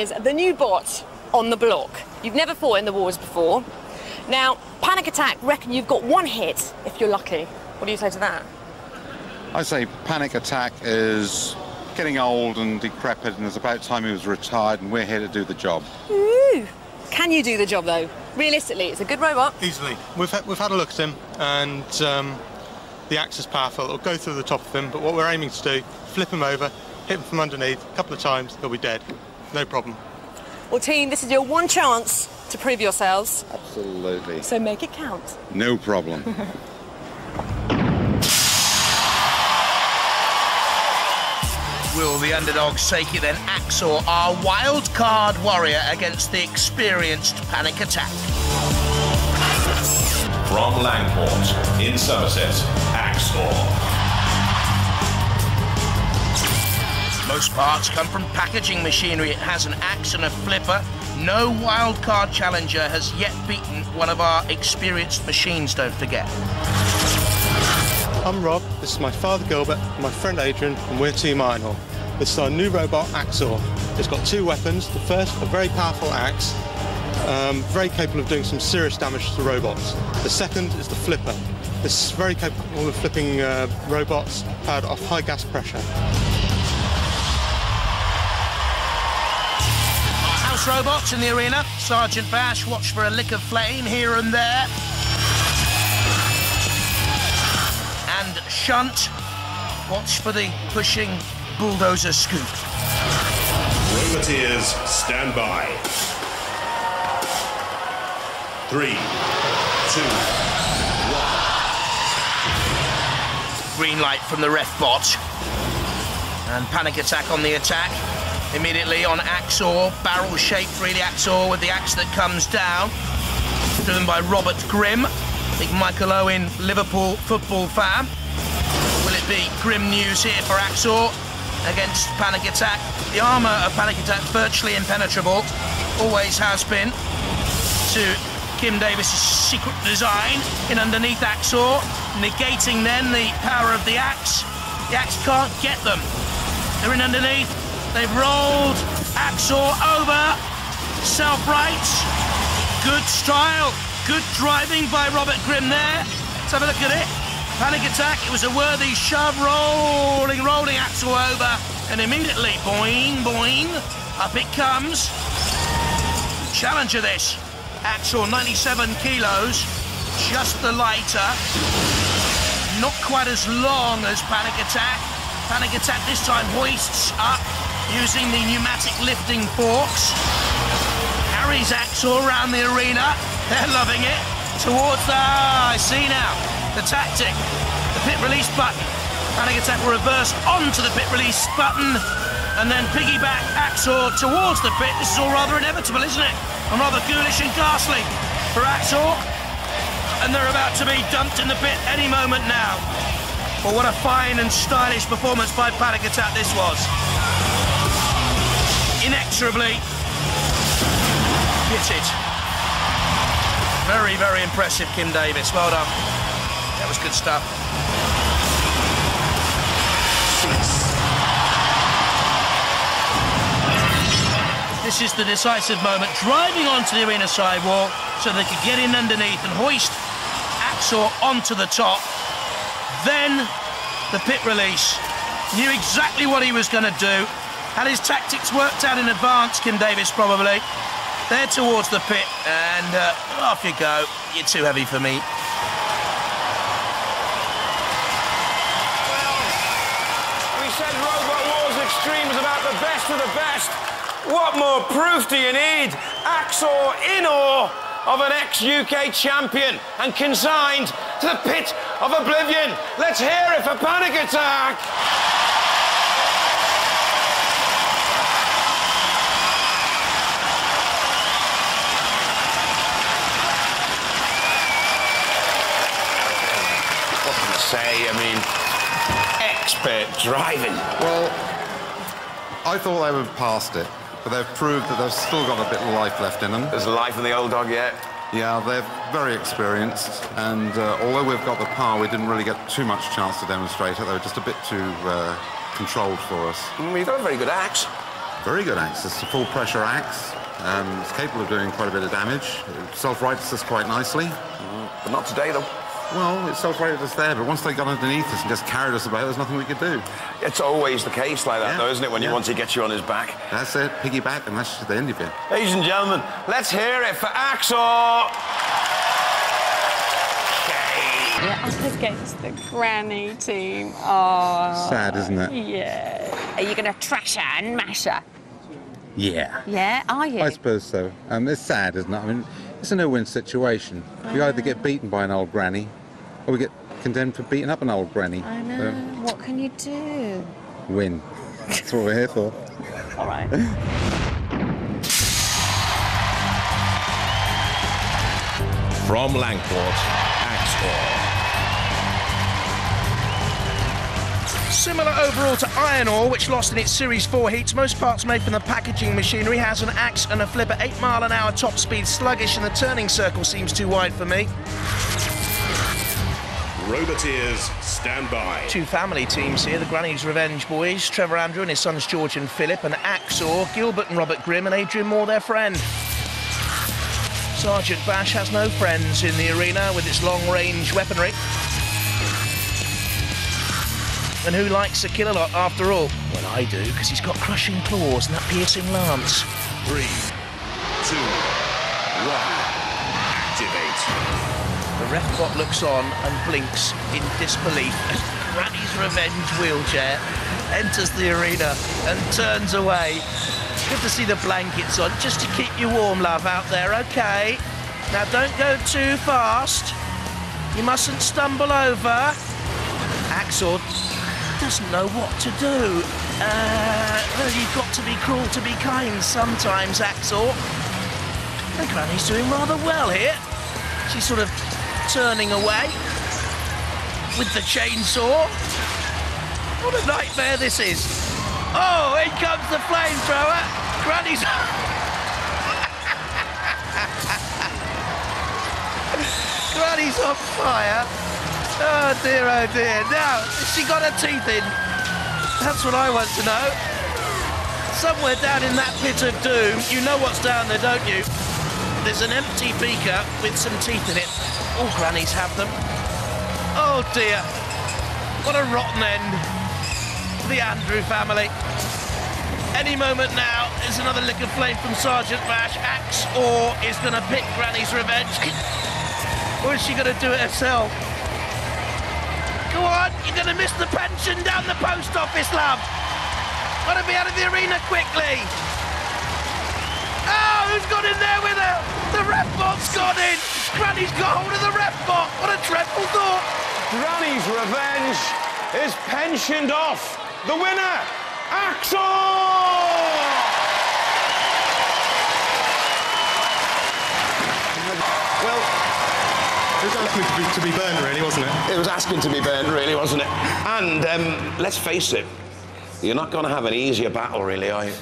Axe-Awe is the new bot on the block. You've never fought in the wars before. Now, Panic Attack reckon you've got one hit if you're lucky. What do you say to that? I say Panic Attack is getting old and decrepit, and it's about time he was retired, and we're here to do the job. Ooh. Can you do the job though? Realistically, it's a good robot. Easily. We've had, we've had a look at him, and um, the axe is powerful. It'll go through the top of him, but what we're aiming to do, flip him over, hit him from underneath, a couple of times, he'll be dead. No problem. Well, team, this is your one chance to prove yourselves. Absolutely. So make it count. No problem. Will the underdogs take it then? Axe-Awe, our wild card warrior against the experienced Panic Attack. From Langport in Somerset, Axe-Awe. Most parts come from packaging machinery. It has an axe and a flipper. No wild card challenger has yet beaten one of our experienced machines, don't forget. I'm Rob, this is my father Gilbert, my friend Adrian, and we're Team Ironhorn. This is our new robot, Axe-Awe. It's got two weapons. The first, a very powerful axe, um, very capable of doing some serious damage to robots. The second is the flipper. This is very capable of flipping uh, robots powered off high gas pressure. Robots in the arena. Sergeant Bash, watch for a lick of flame here and there. And Shunt, watch for the pushing bulldozer scoop. Roboteers, stand by. Three, two, Green light from the ref bot. And panic attack on the attack. Immediately on Axe-Awe, barrel shaped really Axe-Awe with the axe that comes down. Driven by Robert Grimm, big Michael Owen Liverpool football fan. Will it be grim news here for Axe-Awe against Panic Attack? The armour of Panic Attack virtually impenetrable, always has been, to Kim Davies's secret design in underneath Axe-Awe, negating then the power of the axe. The axe can't get them. They're in underneath. They've rolled Axe-Awe over. Self right. Good style. Good driving by Robert Grimm there. Let's have a look at it. Panic attack. It was a worthy shove. Rolling, rolling Axe-Awe over. And immediately, boing, boing. Up it comes. Challenger this. Axe-Awe 97 kilos. Just the lighter. Not quite as long as Panic Attack. Panic Attack this time hoists up using the pneumatic lifting forks. Carries Axe-Awe around the arena. They're loving it. Towards the... I see now. The tactic. The pit release button. Panic Attack will reverse onto the pit release button and then piggyback Axe-Awe towards the pit. This is all rather inevitable, isn't it? And rather ghoulish and ghastly for Axe-Awe. And they're about to be dumped in the pit any moment now. Well, what a fine and stylish performance by Panic Attack this was. Inexorably pitted. Very, very impressive, Kim Davies. Well done. That was good stuff. This is the decisive moment, driving onto the arena sidewall so they could get in underneath and hoist Axe-Awe onto the top. Then the pit release. Knew exactly what he was going to do. Had his tactics worked out in advance, Kim Davies probably. There towards the pit, and uh, off you go. You're too heavy for me. We said Robot Wars Extreme is about the best of the best. What more proof do you need? Axe-Awe in awe of an ex-UK champion and consigned to the pit of oblivion. Let's hear it for Panic Attack. Say? I mean, expert driving. well, I thought they would have passed it, but they've proved that they've still got a bit of life left in them. There's life in the old dog yet. Yeah, they're very experienced, and uh, although we've got the power, we didn't really get too much chance to demonstrate it. They were just a bit too uh, controlled for us. Mm, You've got a very good axe. Very good axe. It's a full pressure axe. Um, it's capable of doing quite a bit of damage. It self-rights us quite nicely. But not today, though. Well, it self-righted us there, but once they got underneath us and just carried us about, there's nothing we could do. It's always the case like that, Yeah. though, isn't it? When you Yeah. once he gets you on his back. That's it, piggyback, and that's the end of it. Ladies and gentlemen, let's hear it for Axe-Awe! Okay. Yeah, up against the granny team. Oh, Sad, isn't it? yeah. Are you going to trash her and mash her? Yeah. Yeah, are you? I suppose so. Um, it's sad, isn't it? I mean, it's a no-win situation. You either get beaten by an old granny, or we get condemned for beating up an old granny. I know. what can you do? Win. That's what we're here for. All right. From Langport, Axe-Awe. Similar overall to Iron-Awe, which lost in its Series 4 heats, most parts made from the packaging machinery, has an axe and a flipper 8 mile an hour top speed sluggish, and the turning circle seems too wide for me. Roboteers, stand by. Two family teams here, the Granny's Revenge boys, Trevor Andrew and his sons George and Philip, and Axe-Awe, Gilbert and Robert Grimm, and Adrian Moore, their friend. Sergeant Bash has no friends in the arena with its long range weaponry. And who likes to kill a lot after all? Well, I do, because he's got crushing claws and that piercing lance. Three, two, one. Activate. The ref bot looks on and blinks in disbelief as Granny's Revenge wheelchair enters the arena and turns away. Good to see the blankets on, just to keep you warm, love, out there, okay? Now don't go too fast. You mustn't stumble over. Axe-Awe doesn't know what to do. Uh, well, you've got to be cruel to be kind sometimes, Axe-Awe. And Granny's doing rather well here. She's sort of turning away with the chainsaw. What a nightmare this is. Oh, in comes the flamethrower. Granny's. Granny's on fire. Oh dear, oh dear. Now, she got her teeth in? That's what I want to know. Somewhere down in that pit of doom, you know what's down there, don't you? There's an empty beaker with some teeth in it. All grannies have them. Oh dear. What a rotten end. The Andrew family. Any moment now, there's another lick of flame from Sergeant Bash. Axe or is going to pick Granny's revenge. or is she going to do it herself? Go on, you're going to miss the pension down the post office, love. Got to be out of the arena quickly. Who's got in there with her? The ref bot's gone in. Granny's got hold of the ref bot. What a dreadful thought. Granny's Revenge is pensioned off. The winner, Axe-Awe! Well, It was asking to be, to be burned, really, wasn't it? it was asking to be burned, really, wasn't it? And um, let's face it, you're not going to have an easier battle, really, are you?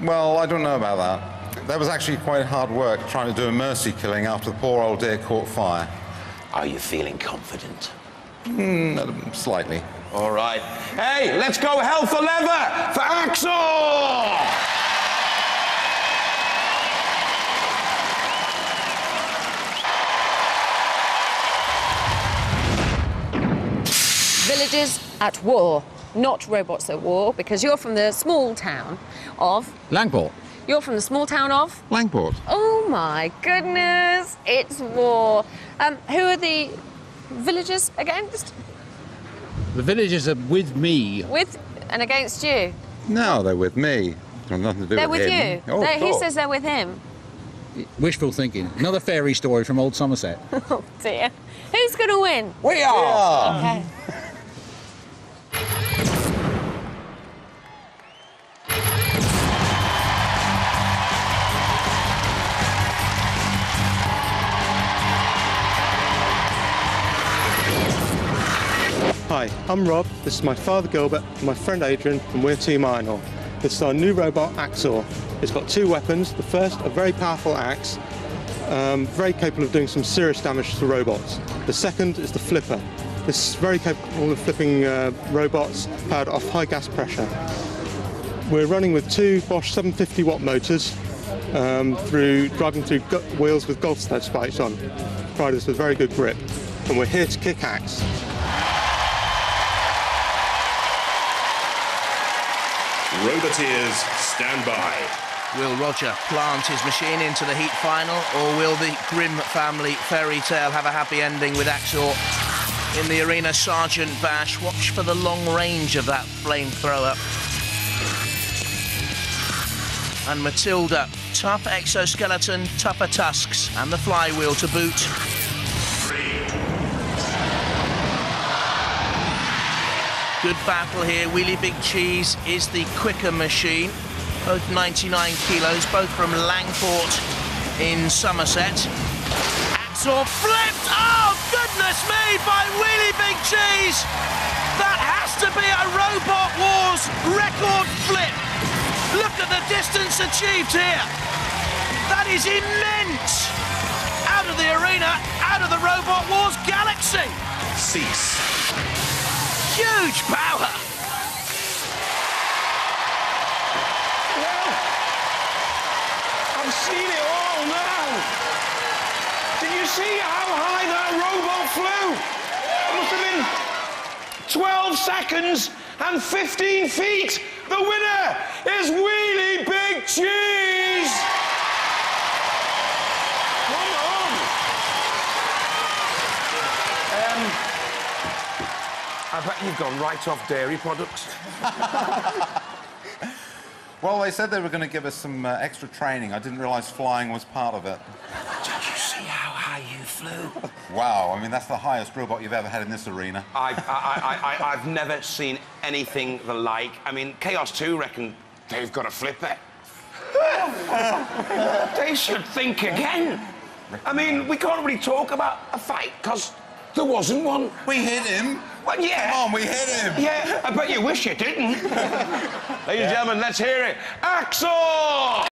Well, I don't know about that. That was actually quite hard work trying to do a mercy killing after the poor old dear caught fire. Are you feeling confident? Um, Slightly. All right. Hey, let's go hell for leather for Axe-Awe! Villages at war, not robots at war, because you're from the small town of. Langport. You're from the small town of. Langport. Oh my goodness, it's war. Um, who are the villagers against? The villagers are with me. With and against you? No, they're with me. Got nothing to do They're with with him. you. Oh, No, he says they're with him. Wishful thinking. Another fairy story from old Somerset. Oh dear. Who's going to win? We are. Okay. Hi, I'm Rob. This is my father Gilbert and my friend Adrian, and we're Team Iron This is our new robot, Axe-Awe. It's got two weapons. The first, a very powerful axe, um, very capable of doing some serious damage to robots. The second is the flipper. This is very capable of flipping uh, robots powered off high gas pressure. we're running with two Bosch 750 watt motors um, through driving through wheels with golf stud spikes on. Provide us with very good grip. And we're here to kick axe. Roboteers, stand by. Will Roger plant his machine into the heat final, or will the Grimm family fairy tale have a happy ending with Axe-Awe? In the arena, Sergeant Bash, watch for the long range of that flamethrower. And Matilda, tough exoskeleton, tougher tusks, and the flywheel to boot. Good battle here. Wheely Big Cheese is the quicker machine. Both 99 kilos, both from Langport in Somerset. Axe-Awe flipped! Oh, goodness me, by Wheely Big Cheese! That has to be a Robot Wars record flip! Look at the distance achieved here! That is immense! Out of the arena, out of the Robot Wars galaxy! Cease. Huge power! Well, I've seen it all now. Did you see how high that robot flew? It must have been 12 seconds and 15 feet. The winner is Wheely Big Cheese. Come on. Um, I bet you've gone right off dairy products. Well, they said they were going to give us some uh, extra training. I didn't realise flying was part of it. Did you see how high you flew? Wow, I mean, that's the highest robot you've ever had in this arena. I, I, I, I, I've never seen anything the like. I mean, Chaos 2 reckon they've got a flipper. they should think again. I mean, we can't really talk about a fight because there wasn't one. We hit him. Well, yeah. Come on, we hit him. Yeah, I bet you wish you didn't. Ladies and gentlemen, let's hear it. Axe-Awe!